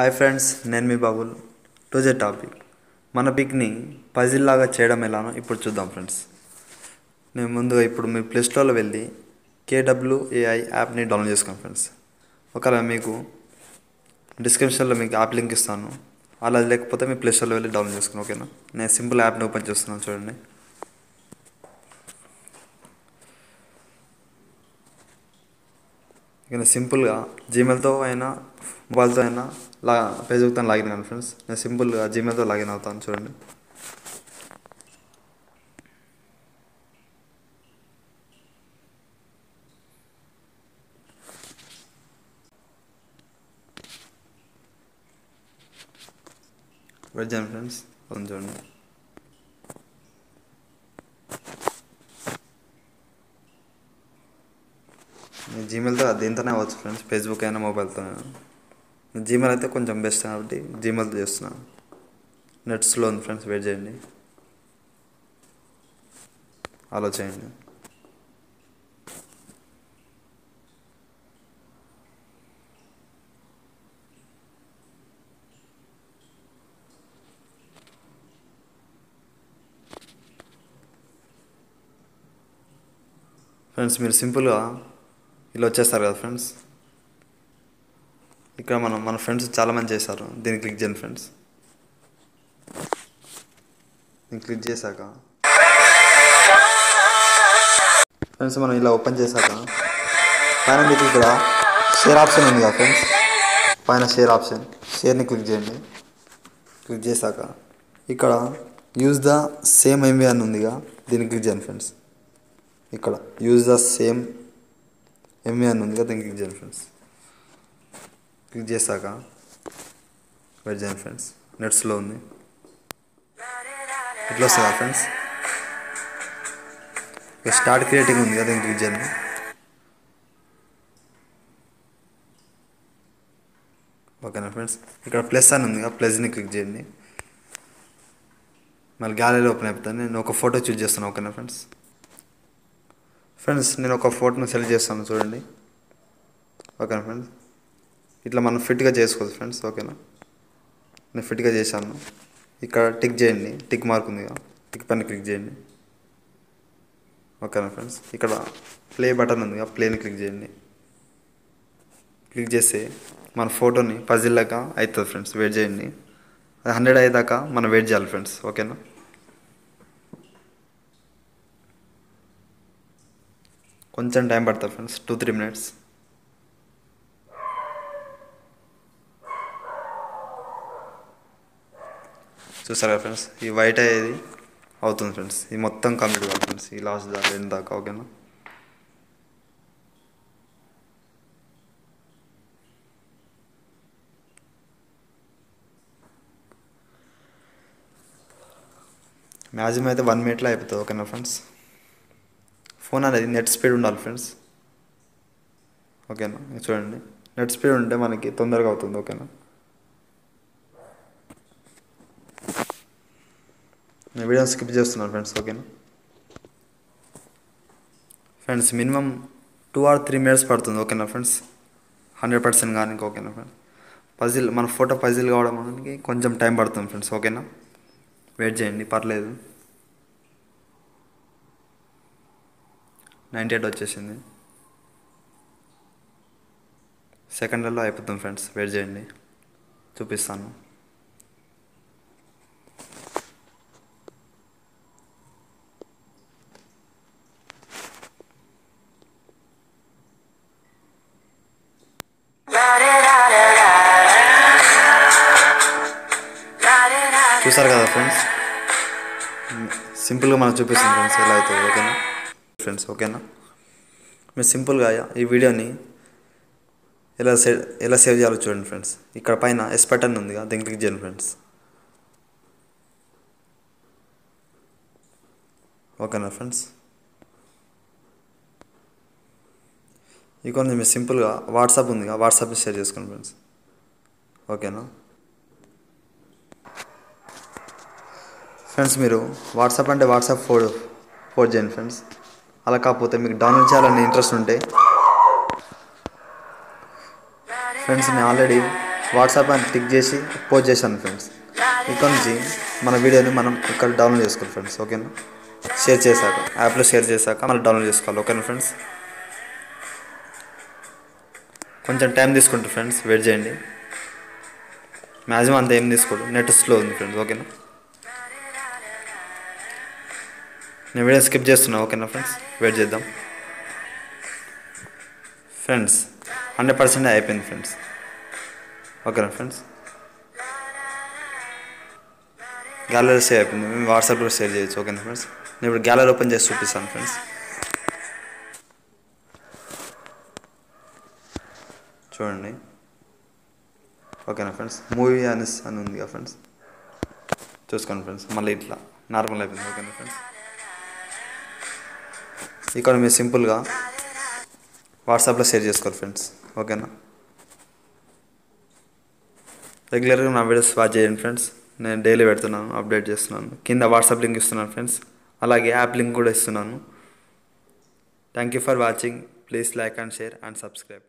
Hi friends నేను మీ Babul. టుజే topic మన పిక్ని puzzle లాగా చేయడం ఎలానో ఇప్పుడు చూద్దాం ఫ్రెండ్స్ నేను ముందుగా ఇప్పుడు మీ ప్లే స్టోర్లో వెళ్ళి కేడబ్ల్యూఏఐ యాప్ని డౌన్లోడ్ చేసుకోండి ఫ్రెండ్స్ ఒకవేళ మీకు డిస్క్రిప్షన్లో మీకు యాప్ లింక్ ఇస్తాను. అలా లేకపోతే మీ ప్లే స్టోర్లో వెళ్ళి డౌన్లోడ్ చేసుకోండి ఓకేనా నేను సింపుల్ యాప్ని ఓపెన్ చేస్తున్నాను చూడండి. నేను సింపుల్గా జీమెయిల్తో అయినా మొబైల్తో అయినా లా ఫేస్బుక్తో లాగిన్ కానీ ఫ్రెండ్స్ నేను సింపుల్గా జీమెయిల్తో లాగిన్ అవుతాను చూడండి. వెజ్ అండ్ ఫ్రెండ్స్ కొంచెం చూడండి. జీమెయిల్తో దీంతోనే అవ్వచ్చు ఫ్రెండ్స్ ఫేస్బుక్ అయినా మొబైల్తో జీమెయిల్ అయితే కొంచెం బెస్ట్ కాబట్టి జీమెయిల్తో చేస్తున్నాను నెట్ స్లో ఉంది ఫ్రెండ్స్ వెయిట్ చేయండి. ఆలోచించండి. ఫ్రెండ్స్ మీరు సింపుల్గా ఇలా వచ్చేస్తారు కదా ఫ్రెండ్స్ ఇక్కడ మనం మన ఫ్రెండ్స్ చాలామంది చేశారు. దీన్ని క్లిక్ చేయండి ఫ్రెండ్స్ దీన్ని క్లిక్ చేశాక. ఫ్రెండ్స్ మనం ఇలా ఓపెన్ చేశాక. పైన మీకు ఇక్కడ షేర్ ఆప్షన్ ఉంది కదా ఫ్రెండ్స్ పైన షేర్ ఆప్షన్ షేర్ని క్లిక్ చేయండి. క్లిక్ చేశాక. ఇక్కడ యూజ్ ద సేమ్ ఎంవి అని ఉందిగా దీన్ని క్లిక్ చేయండి ఫ్రెండ్స్ ఇక్కడ యూజ్ ద సేమ్ ఎంఏ అని ఉంది కదా దీన్ని క్లిక్ చేయండి ఫ్రెండ్స్ క్లిక్ చేశాక వెయిట్ చేయండి ఫ్రెండ్స్ నెట్స్లో ఉంది. ఇట్లా వస్తుందా ఫ్రెండ్స్ ఇక స్టార్ట్ క్రియేటింగ్ ఉంది కదా దాన్ని క్లిక్ చేయండి. ఓకేనా ఫ్రెండ్స్ ఇక్కడ ప్లస్ అని ఉంది కదా ప్లస్ని క్లిక్ చేయండి. మళ్ళీ గ్యాలరీ ఓపెన్ అయిపోతాను నేను ఒక ఫోటో చూస్ చేస్తాను ఓకేనా ఫ్రెండ్స్ ఫ్రెండ్స్ నేను ఒక ఫోటోను సెలెక్ట్ చేస్తాను చూడండి. ఓకేనా ఫ్రెండ్స్ ఇట్లా మనం ఫిట్గా చేసుకోవచ్చు ఫ్రెండ్స్ ఓకేనా? నేను ఫిట్గా చేశాను. ఇక్కడ టిక్ చేయండి. టిక్ మార్క్ ఉంది టిక్ పైన క్లిక్ చేయండి. ఓకేనా ఫ్రెండ్స్ ఇక్కడ ప్లే బటన్ ఉంది ప్లేని క్లిక్ చేయండి. క్లిక్ చేస్తే మన ఫోటోని పజిల్లాక అవుతుంది ఫ్రెండ్స్ వెయిట్ చేయండి. అది హండ్రెడ్ అయ్యేదాకా మనం వెయిట్ చేయాలి ఫ్రెండ్స్ ఓకేనా? కొంచెం టైం పడుతుంది ఫ్రెండ్స్. Two three minutes. చూసారా ఫ్రెండ్స్? ఈ వైట్ అయ్యేది అవుతుంది ఫ్రెండ్స్. ఇది మొత్తం కంప్లీట్ కాదు ఫ్రెండ్స్. ఈ లాస్ట్ దాకా ఎండ్ దాకా ఓకేనా? మ్యాక్సిమం అయితే వన్ మినిట్లో అయిపోతుంది ఓకేనా ఫ్రెండ్స్? ఫోన్ అనేది నెట్ స్పీడ్ ఉండాలి ఫ్రెండ్స్. ఓకేనా? చూడండి. నెట్ స్పీడ్ ఉంటే మనకి తొందరగా అవుతుంది ఓకేనా? నేను వీడియో స్కిప్ చేస్తున్నాను ఫ్రెండ్స్ ఓకేనా? Friends minimum two or three minutes పడుతుంది ఓకేనా ఫ్రెండ్స్? హండ్రెడ్ పర్సెంట్ కానీ ఓకేనా ఫ్రెండ్స్? పజిల్ మన ఫోటో పజిల్ కావడం మనకి కొంచెం టైం పడుతుంది ఫ్రెండ్స్ ఓకేనా? వెయిట్ చేయండి పర్లేదు. నైంటీ ఎయిట్ వచ్చేసింది. సెకండ్లలో అయిపోతుంది ఫ్రెండ్స్ వెయిట్ చేయండి. చూపిస్తాను. చూసారు కదా ఫ్రెండ్స్? సింపుల్గా మనం చూపిస్తుంది ఫ్రెండ్స్ ఎలా అవుతుంది ఓకేనా? ఫ్రెండ్స్ ఓకేనా మీరు సింపుల్గా ఈ వీడియోని ఎలా సే ఎలా సేవ్ చేయాలో చూడండి ఫ్రెండ్స్ ఇక్కడ పైన ఎస్ బటన్ ఉందిగా దీన్ని క్లిక్ చేయండి ఫ్రెండ్స్ ఓకేనా ఫ్రెండ్స్ ఈ కొంచెం మీరు సింపుల్గా వాట్సాప్ ఉందిగా వాట్సాప్ షేర్ చేసుకోండి ఫ్రెండ్స్ ఓకేనా ఫ్రెండ్స్ మీరు వాట్సాప్ అంటే వాట్సాప్ ఫోర్ ఫోర్ చేయండి ఫ్రెండ్స్ అలా కాకపోతే మీకు డౌన్లోడ్ చేయాలని ఇంట్రెస్ట్ ఉంటే ఫ్రెండ్స్ నేను ఆల్రెడీ వాట్సాప్ అని క్లిక్ చేసి పోస్ట్ చేశాను ఫ్రెండ్స్ ఇక్కడ నుంచి మన వీడియోని మనం ఇక్కడ డౌన్లోడ్ చేసుకోవాలి ఫ్రెండ్స్ ఓకేనా షేర్ చేశాక యాప్లో షేర్ చేశాక మనం డౌన్లోడ్ చేసుకోవాలి ఓకేనా ఫ్రెండ్స్ కొంచెం టైం తీసుకుంటారు ఫ్రెండ్స్ వెయిట్ చేయండి. మ్యాక్సిమం అంత ఏం తీసుకోడు నెట్ స్లో ఉంది ఫ్రెండ్స్ ఓకేనా నేను వీడియో స్కిప్ చేస్తున్నా ఓకేనా ఫ్రెండ్స్ వెయిట్ చేద్దాం. ఫ్రెండ్స్ హండ్రెడ్ పర్సెంట్ అయిపోయింది ఫ్రెండ్స్ ఓకేనా ఫ్రెండ్స్ గ్యాలరీ సేవ్ అయిపోయింది. మేము వాట్సాప్లో షేర్ చేయొచ్చు ఓకేనా ఫ్రెండ్స్ నేను ఇప్పుడు గ్యాలరీ ఓపెన్ చేసి చూపిస్తాను ఫ్రెండ్స్ చూడండి. ఓకేనా ఫ్రెండ్స్ మూవీ అని అని ఉంది కదా ఫ్రెండ్స్ చూసుకోండి ఫ్రెండ్స్ మళ్ళీ ఇట్లా. నార్మల్ అయిపోయింది ఓకేనా ఫ్రెండ్స్ ఇక్కడ మీరు సింపుల్గా వాట్సాప్లో షేర్ చేసుకోవాలి ఫ్రెండ్స్ ఓకేనా రెగ్యులర్గా నా? వీడియోస్ వాచ్ చేయండి ఫ్రెండ్స్ నేను డైలీ పెడుతున్నాను అప్డేట్ చేస్తున్నాను. కింద వాట్సాప్ లింక్ ఇస్తున్నాను ఫ్రెండ్స్ అలాగే యాప్ లింక్ కూడా ఇస్తున్నాను. Thank you for watching please like and share and subscribe